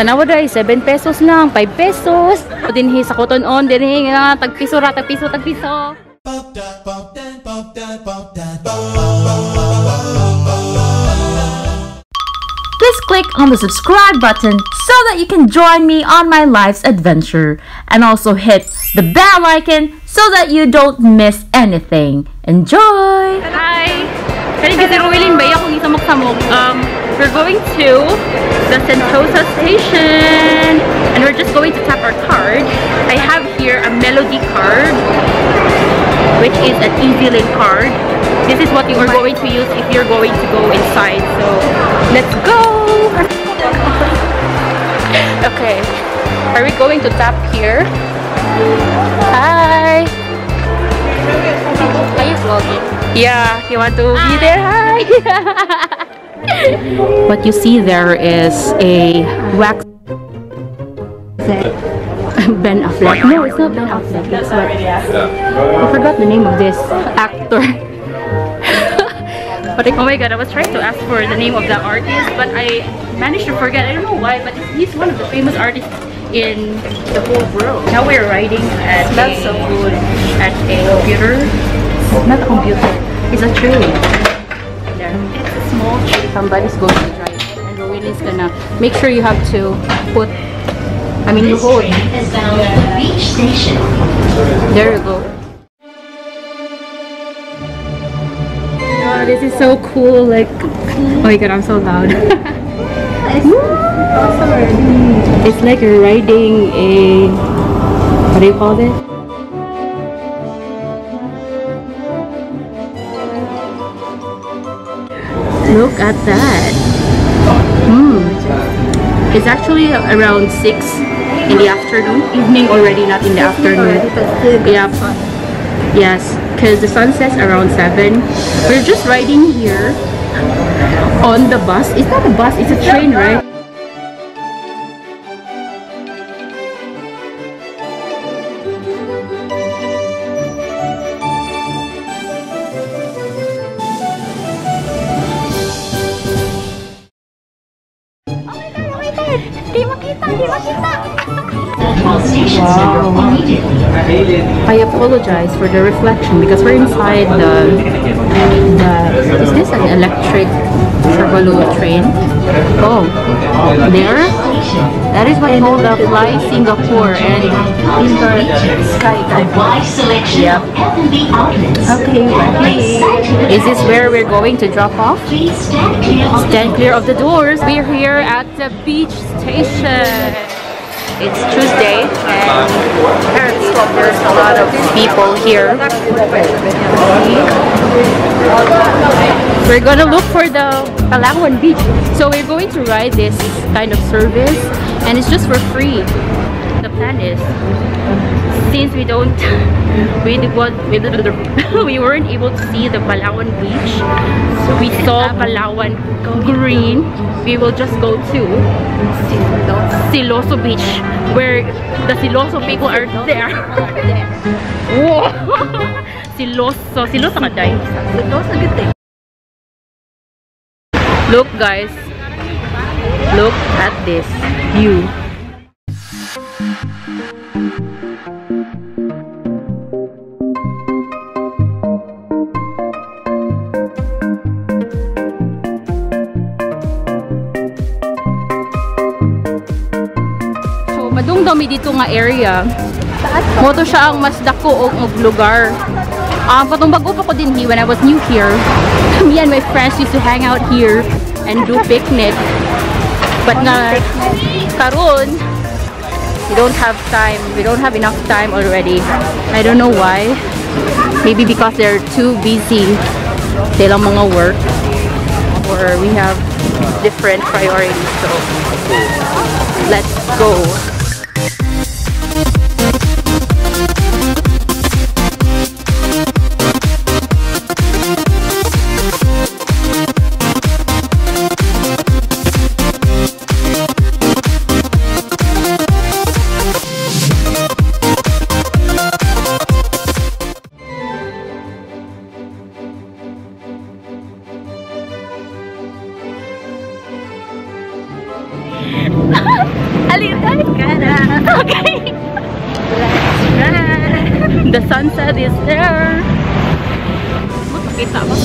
Tanawa dai 7 pesos lang, 5 pesos. Dinhi sa cotton on dinhi nga tagpiso ra, tagpiso, tagpiso. Please click on the subscribe button so that you can join me on my life's adventure and also hit the bell icon so that you don't miss anything. Enjoy! Hi! Kani kasi Ruilin ba akong isa magsamog. Um, we're going to the Sentosa station and we're just going to tap our card. I have here a Melody card which is an easy EZ-Link card. This is what you are going to use if you're going to go inside. So, let's go! okay. Are we going to tap here? Hi! Are you vlogging? Yeah, you want to be there? Hi! what you see there is a wax Ben Affleck. No, it's not Ben Affleck. It's what I forgot the name of this actor. but like, oh my god, I was trying to ask for the name of the artist, but I managed to forget. I don't know why, but he's one of the famous artists in the whole world. Now we're riding at That's a, so cool. at a computer. Not a computer. It's a train. There. It's a small train. Somebody's going to drive it, and Rowena is gonna make sure you have to put. I mean, you hold. train is bound at the beach station. There you go. Oh, this is so cool. Like, oh my god, I'm so loud. it's like riding a. What do you call this? Look at that. Hmm. It's actually around 6 in the afternoon. Evening already, not in the afternoon. Yep. Yes, because the sun sets around 7. We're just riding here on the bus. It's not a bus, it's a train, right? Central Station Center immediately. I apologize for the reflection because we're inside the, the is this an electric Traveloo train? Oh, there? That is what called the Fly Singapore and A wide selection Yep. of F&B outlets. Okay, okay. Is this where we're going to drop off? Please stand clear of the Stand clear of the doors. We're here at the beach station. It's Tuesday and there's a lot of people here. We're gonna look for the Palawan beach. So we're going to ride this kind of service and it's just for free. The plan is since we don't we what we, we weren't able to see the Palawan beach. We saw Palawan green. We will just go to Siloso. Beach where the Siloso people are there. Whoa! Siloso Siloso day look guys. Look at this view Mi dito nga area. Moto siya ang mas dako og og lugar. Um, patong bago pa ko din when I was new here. Me and my friends used to hang out here and do picnic. But nga karon we don't have time. We don't have enough time already. I don't know why. Maybe because they're too busy. Lang mga work or we have different priorities. So let's go. The sunset is there. Makakita ba?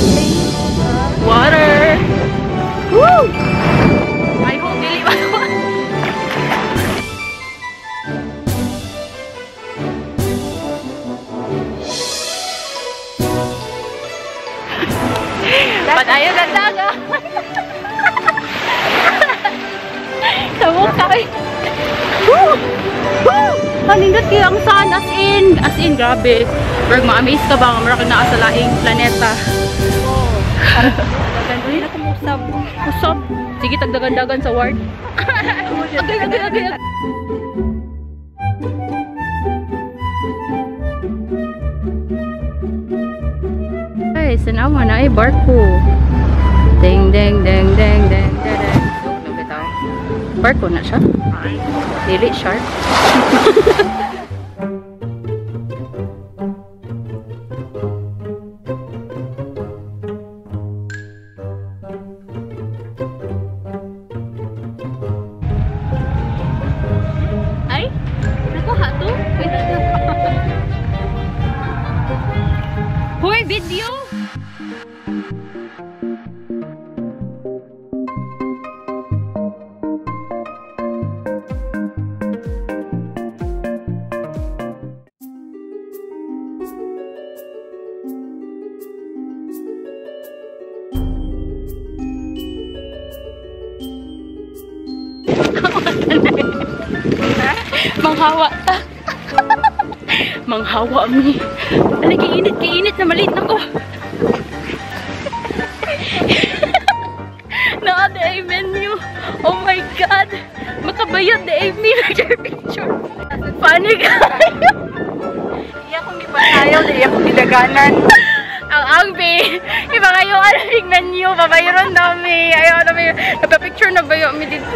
Water. Woo! I hope dili ba Padayo na daga. Sa. Woo! Woo! Manindot kayo ang sun as in. As in, grabe. Berg, ma-amaze ka ba? Mara ka naa sa laing planeta. Uy, nakumusab. Kusab. Sige, tagdagan-dagan sa ward. agay, agay, agay, agay. Ay, sanawa na ay barko. Ding, ding, ding, ding, ding, ding, Park ko na siya. Dili sharp. Manghawa ta. Manghawa mi. Ano, kiinit, kiinit na maliit na ko. Nakada ay menu. Oh my God. Makabayad na ay picture picture. Panig kayo. Iya kung di ba tayo, iya kung didaganan. Ang angbi. Iba kayo, ano yung menu, babayaran namin. Ayaw na may, napapicture na bayo mi dito.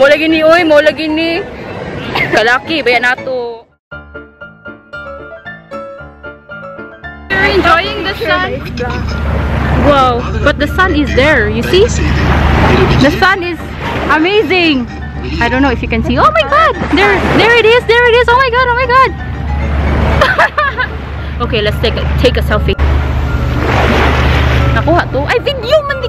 Oh my God. Mo lagi ni oy. Mo lagi ni. Kalaki. Bayan nato. You're enjoying the sun. Wow. But the sun is there. You see? The sun is amazing. I don't know if you can see. Oh my God. There, there it is. There it is. Oh my God. Oh my God. okay, let's take a, take a selfie. Nakuha to. Ay, video man